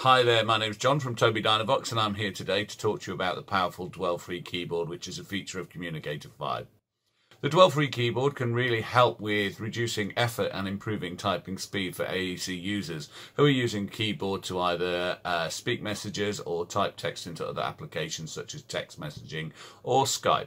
Hi there, my name is John from Tobii Dynavox and I'm here today to talk to you about the powerful Dwell Free keyboard which is a feature of Communicator 5. The Dwell Free keyboard can really help with reducing effort and improving typing speed for AAC users who are using keyboard to either uh, speak messages or type text into other applications such as text messaging or Skype.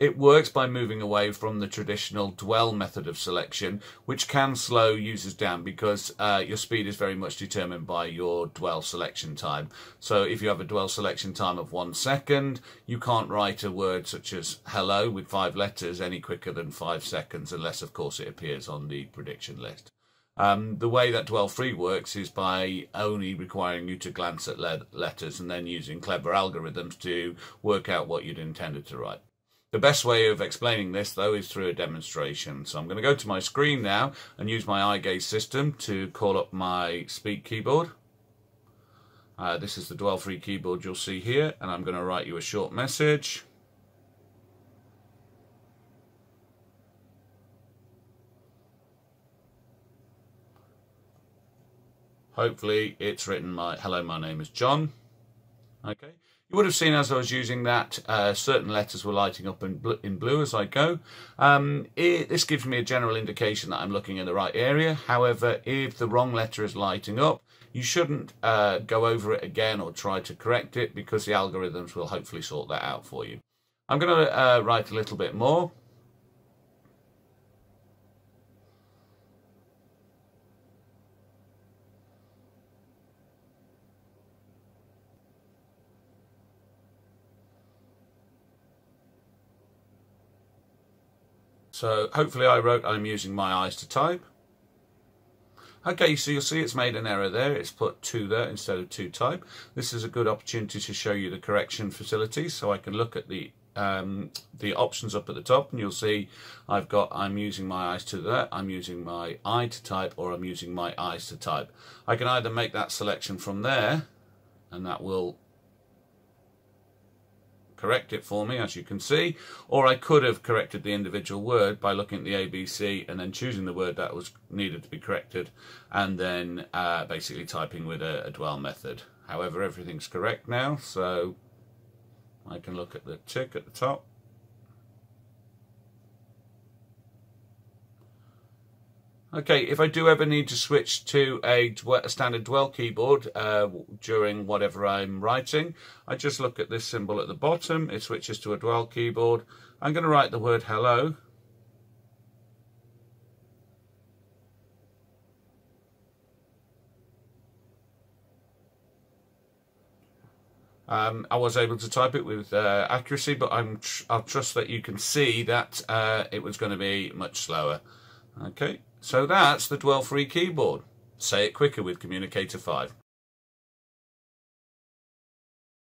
It works by moving away from the traditional dwell method of selection, which can slow users down because uh, your speed is very much determined by your dwell selection time. So if you have a dwell selection time of one second, you can't write a word such as hello with five letters any quicker than five seconds, unless of course it appears on the prediction list. Um, the way that dwell free works is by only requiring you to glance at le letters and then using clever algorithms to work out what you'd intended to write. The best way of explaining this, though, is through a demonstration. So I'm going to go to my screen now and use my eye gaze system to call up my speak keyboard. Uh, this is the dwell free keyboard you'll see here, and I'm going to write you a short message. Hopefully it's written my hello, my name is John. Okay. You would have seen as I was using that, uh, certain letters were lighting up in, bl in blue as I go. Um, it, this gives me a general indication that I'm looking in the right area. However, if the wrong letter is lighting up, you shouldn't uh, go over it again or try to correct it because the algorithms will hopefully sort that out for you. I'm going to uh, write a little bit more. So hopefully I wrote I'm using my eyes to type. Okay, so you'll see it's made an error there. It's put 2 there instead of 2 type. This is a good opportunity to show you the correction facilities so I can look at the um, the options up at the top and you'll see I've got I'm using my eyes to that, I'm using my eye to type or I'm using my eyes to type. I can either make that selection from there and that will correct it for me, as you can see, or I could have corrected the individual word by looking at the ABC and then choosing the word that was needed to be corrected, and then uh, basically typing with a, a dwell method. However, everything's correct now, so I can look at the tick at the top Okay, if I do ever need to switch to a, a standard dwell keyboard uh, during whatever I'm writing, I just look at this symbol at the bottom, it switches to a dwell keyboard. I'm going to write the word hello. Um, I was able to type it with uh, accuracy, but I'm tr I'll trust that you can see that uh, it was going to be much slower. Okay. So that's the dwell free keyboard. Say it quicker with Communicator 5.